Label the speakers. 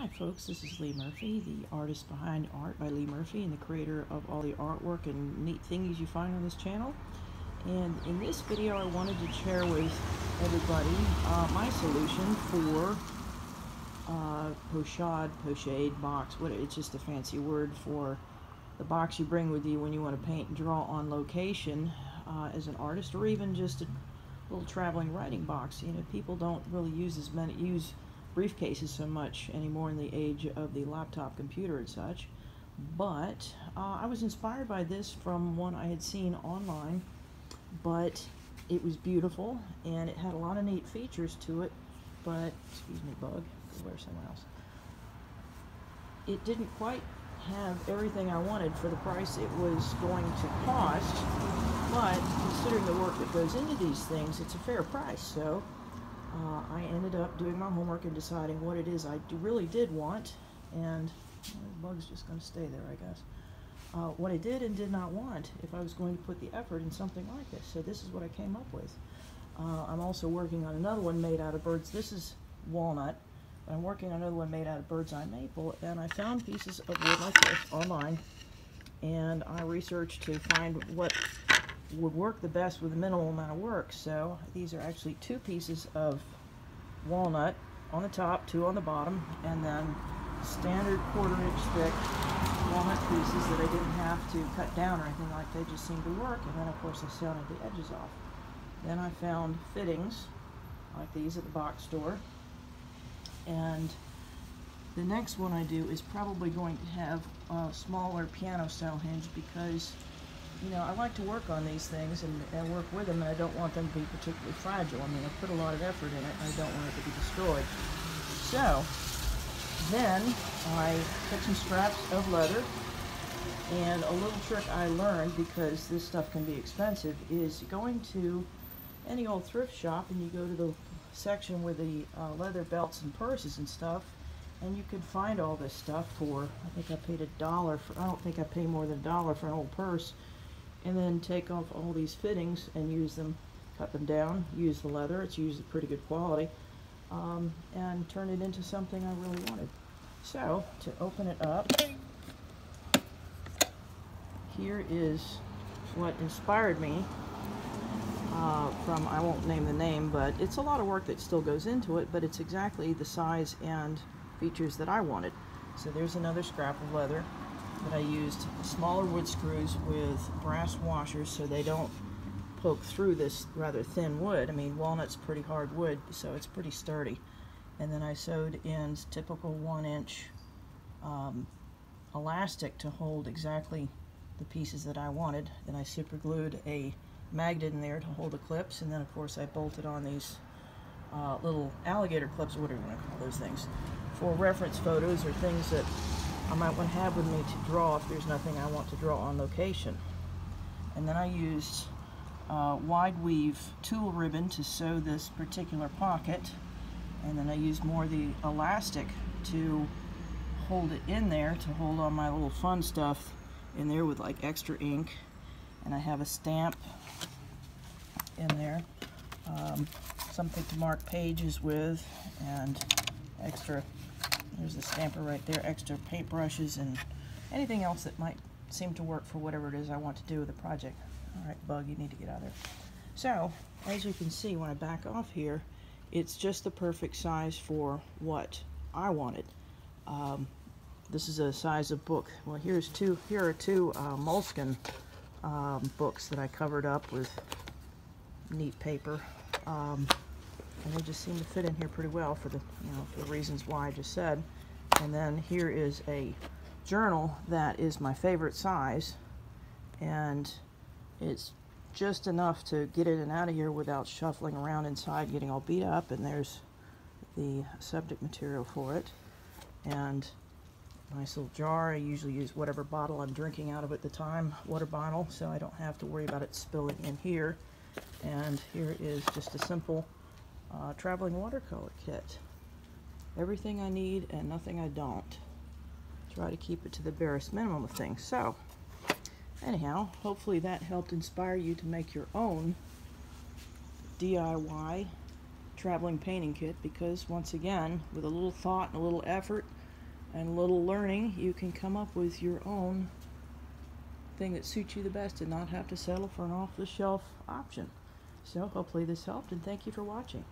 Speaker 1: Hi folks, this is Leigh Murphy, the artist behind Art by Leigh Murphy and the creator of all the artwork and neat things you find on this channel. And in this video I wanted to share with everybody uh, my solution for uh, pochade, pochade box. What It's just a fancy word for the box you bring with you when you want to paint and draw on location uh, as an artist or even just a little traveling writing box. You know, people don't really use as many, use briefcases so much anymore in the age of the laptop computer and such. But uh, I was inspired by this from one I had seen online, but it was beautiful and it had a lot of neat features to it. But, excuse me, bug, where someone else. It didn't quite have everything I wanted for the price it was going to cost, but considering the work that goes into these things, it's a fair price. So uh, I ended up doing my homework and deciding what it is I really did want, and the bug's just going to stay there, I guess. Uh, what I did and did not want if I was going to put the effort in something like this. So this is what I came up with. Uh, I'm also working on another one made out of birds. This is walnut. I'm working on another one made out of bird's eye maple, and I found pieces of wood like this online, and I researched to find what would work the best with a minimal amount of work. So these are actually two pieces of walnut on the top, two on the bottom, and then standard quarter inch thick walnut pieces that I didn't have to cut down or anything like they just seemed to work. And then of course I sanded the edges off. Then I found fittings like these at the box store. And the next one I do is probably going to have a smaller piano style hinge because you know, I like to work on these things and, and work with them, and I don't want them to be particularly fragile. I mean, I put a lot of effort in it, and I don't want it to be destroyed. So, then I took some scraps of leather, and a little trick I learned, because this stuff can be expensive, is going to any old thrift shop, and you go to the section with the uh, leather belts and purses and stuff, and you can find all this stuff for, I think I paid a dollar for, I don't think I pay more than a dollar for an old purse, and then take off all these fittings and use them, cut them down, use the leather, it's usually pretty good quality, um, and turn it into something I really wanted. So, to open it up, here is what inspired me uh, from, I won't name the name, but it's a lot of work that still goes into it, but it's exactly the size and features that I wanted. So there's another scrap of leather that I used smaller wood screws with brass washers so they don't poke through this rather thin wood. I mean, walnut's pretty hard wood, so it's pretty sturdy. And then I sewed in typical one inch um, elastic to hold exactly the pieces that I wanted. Then I super glued a magnet in there to hold the clips, and then of course I bolted on these uh, little alligator clips, or whatever you want to call those things, for reference photos or things that I might want to have with me to draw if there's nothing I want to draw on location. And then I used uh, wide weave tulle ribbon to sew this particular pocket. And then I used more of the elastic to hold it in there, to hold all my little fun stuff in there with like extra ink. And I have a stamp in there, um, something to mark pages with, and extra there's the stamper right there, extra paintbrushes and anything else that might seem to work for whatever it is I want to do with the project. All right, Bug, you need to get out of there. So, as you can see, when I back off here, it's just the perfect size for what I wanted. Um, this is a size of book. Well, here's two. Here are two uh, Moleskine um, books that I covered up with neat paper. Um, and they just seem to fit in here pretty well for the you know for the reasons why I just said. And then here is a journal that is my favorite size and it's just enough to get in and out of here without shuffling around inside getting all beat up and there's the subject material for it. And nice little jar. I usually use whatever bottle I'm drinking out of at the time water bottle so I don't have to worry about it spilling in here. And here is just a simple uh, traveling watercolor kit. Everything I need and nothing I don't. Try to keep it to the barest minimum of things. So, anyhow, hopefully that helped inspire you to make your own DIY traveling painting kit because once again, with a little thought and a little effort, and a little learning, you can come up with your own thing that suits you the best and not have to settle for an off the shelf option. So hopefully this helped and thank you for watching.